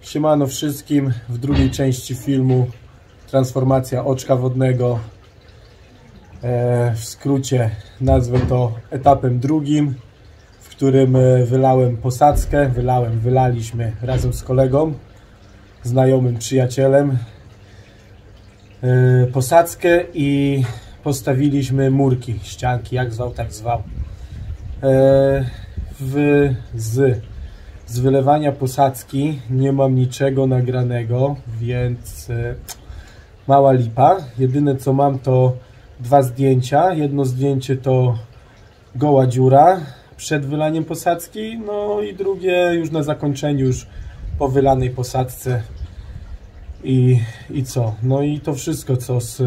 Siemano wszystkim. W drugiej części filmu transformacja oczka wodnego. E, w skrócie nazwę to etapem drugim, w którym e, wylałem posadzkę. Wylałem, wylaliśmy razem z kolegą, znajomym przyjacielem e, posadzkę i postawiliśmy murki, ścianki, jak zwał, tak zwał. W, z z wylewania posadzki nie mam niczego nagranego, więc e, mała lipa. Jedyne co mam to dwa zdjęcia. Jedno zdjęcie to goła dziura przed wylaniem posadzki, no i drugie już na zakończeniu, już po wylanej posadzce. I, i co? No i to wszystko co z,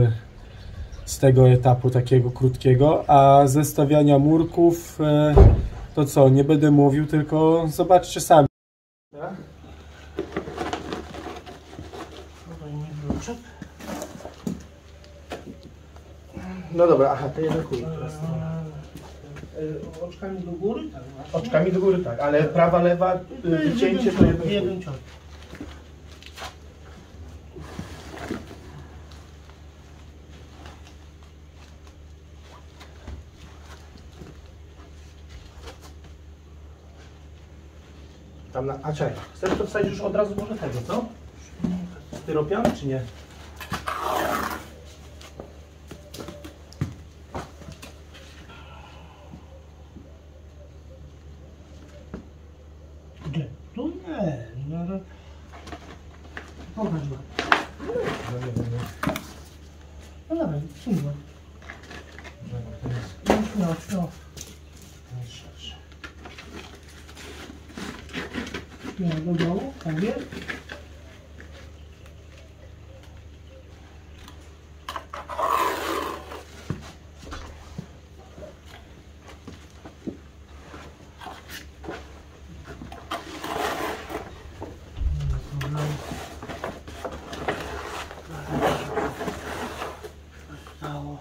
z tego etapu takiego krótkiego, a zestawiania murków e, to co, nie będę mówił, tylko zobaczcie sami. No dobra, aha, to jeden chuj. E, Oczkami do góry? Tak. Oczkami do góry tak, ale prawa, lewa, wycięcie to jeden ciąg. Tam na, a czekaj, chcesz to wsadzić już od razu może tego, co? Styropian czy nie? Gdzie? Tu nie. No, no. Pokaż go. No dobra, przyjmę. No śmiało, śmiało. Śmiało do dołu, tak jest. Stało.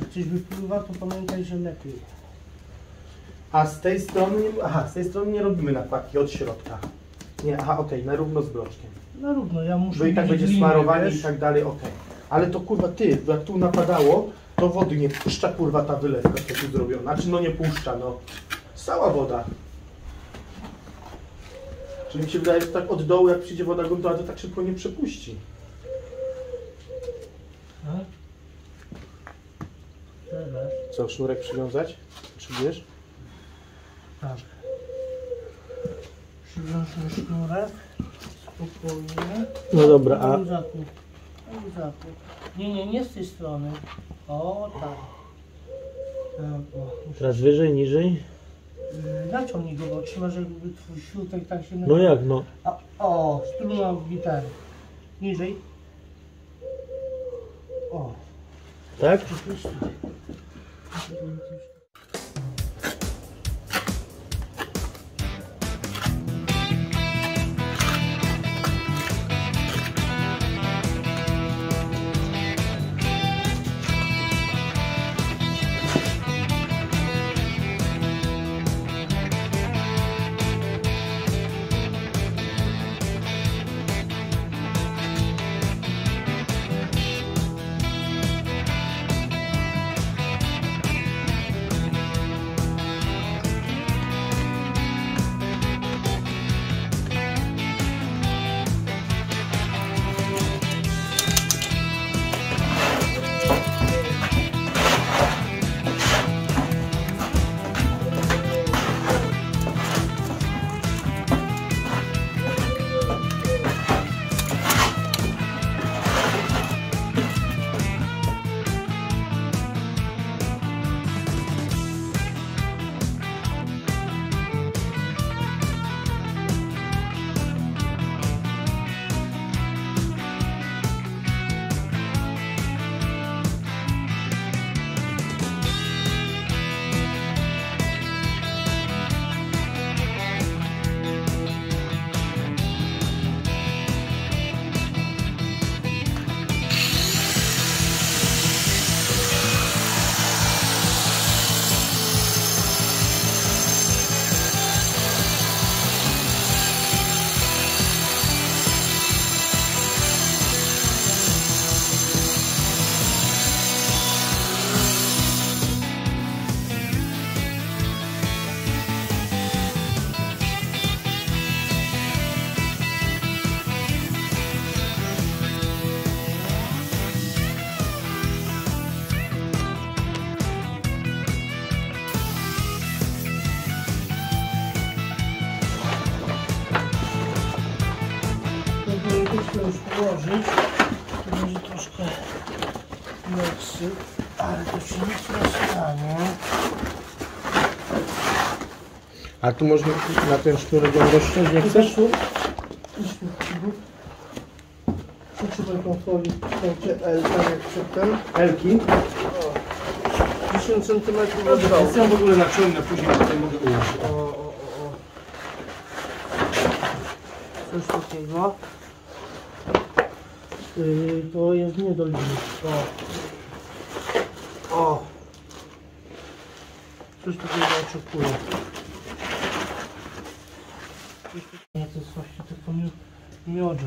Jak coś wypływa, to pamiętaj, że lepiej. A z tej strony, nie, aha, z tej strony nie robimy nakładki od środka. Nie, aha, okej, na równo z bloczkiem. No równo, ja muszę Bo i tak widzieć będzie linię, smarowanie wiesz? i tak dalej, okej. Ale to kurwa ty, jak tu napadało, to wody nie puszcza kurwa ta wylewka, co tu zrobiona. Znaczy no nie puszcza, no. Cała woda. Czyli mi się wydaje, że tak od dołu jak przyjdzie woda gruntowa, to tak szybko nie przepuści. Tak? Co, sznurek przywiązać? Czy wiesz? tak. Przywiążmy sznurek. Spokojnie. No dobra, a Luzaku. Luzaku. Nie, nie, nie z tej strony. O, tak. Tak, o. teraz wyżej, niżej? Yy, Naciągnij go, bo trzymasz jakby twój śrutek tak się... No jak, no. A, o, struna w gitary. Niżej. O. Tak? Oczywiście. Muszę ale to się nic nie stanie. A tu można na ten sznurek ją rozciąć, nie chcesz? Przytrzymaj tą folię, L, tak jak przedtem. Elki. 10 cm od ją w ogóle naciągnę, później tutaj mogę ułożyć. O, o, o, o. Coś takiego. Yy, to jest nie do linii. O. O. Coś takiego oczekuję. Coś takiego. Nie, to jest właśnie tylko mi miodzio.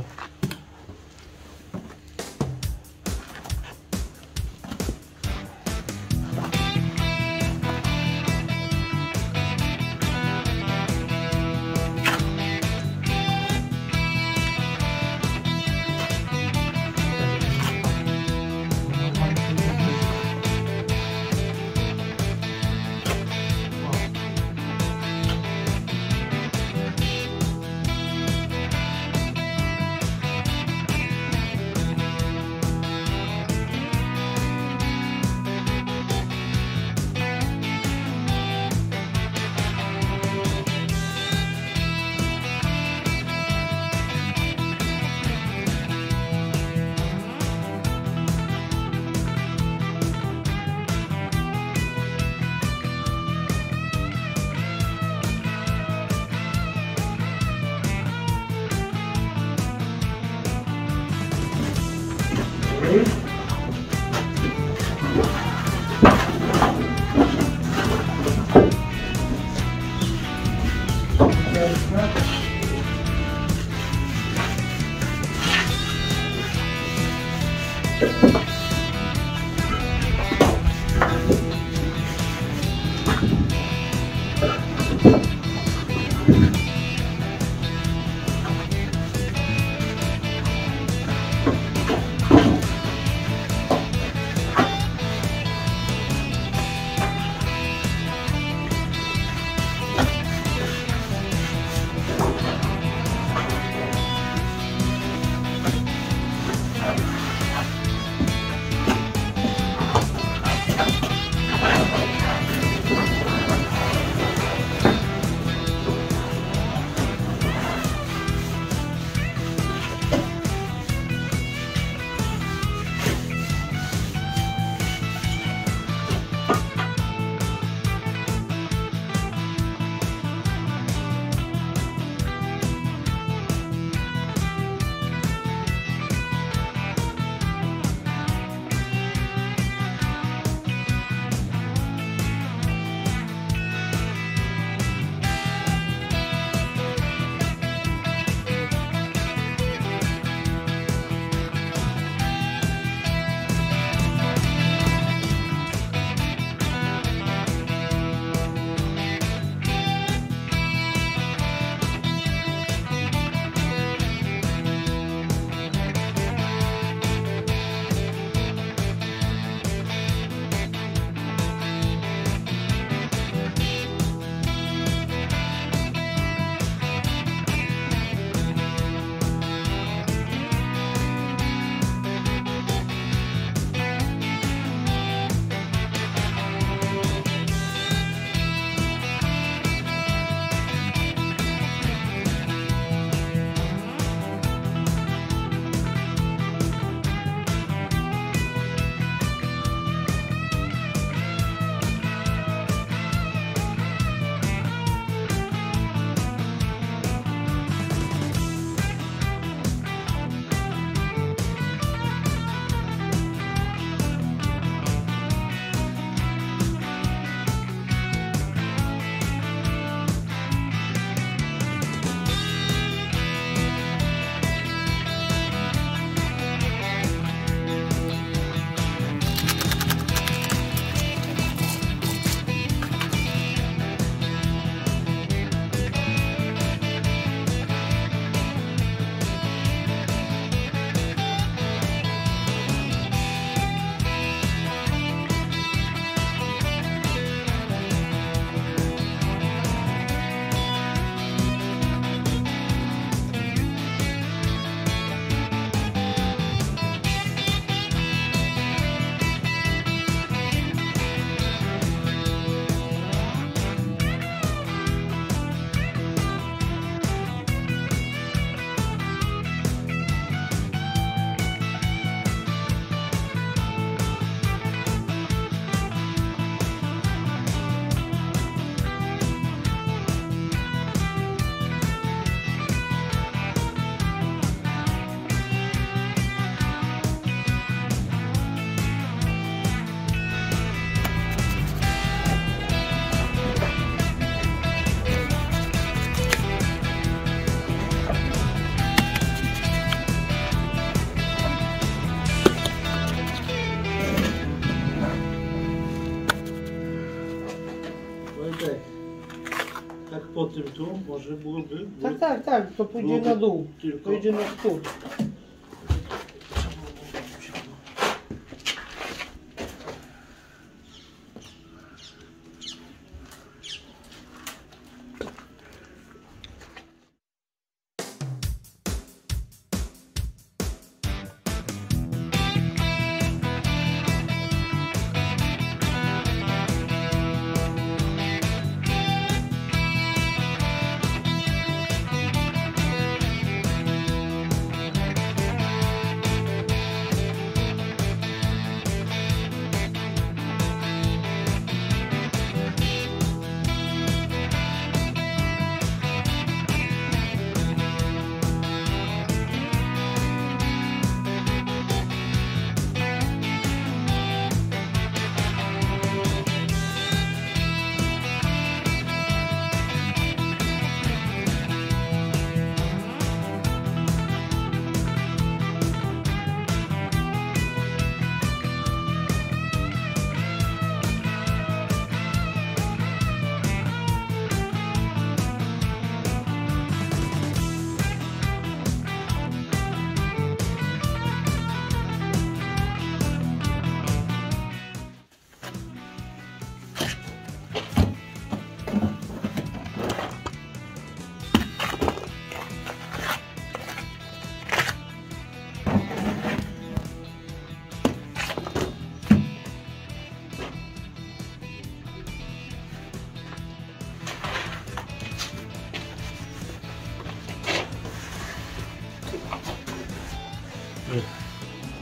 Tym tu może byłoby. Tak, tak, tak, to pójdzie na dół. Tylko- Pójdzie na spód.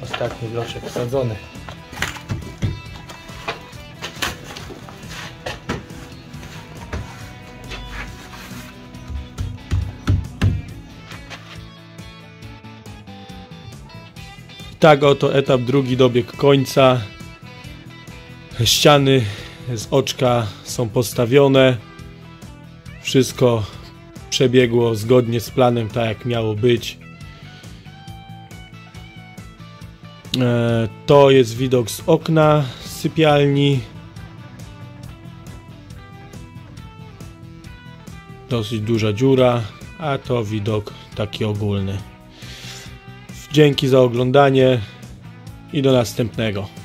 Ostatni bloczek wsadzony. Tak oto etap drugi dobiegł końca. Ściany z oczka są postawione. Wszystko przebiegło zgodnie z planem, tak jak miało być. To jest widok z okna sypialni. Dosyć duża dziura, a to widok taki ogólny. Dzięki za oglądanie i do następnego.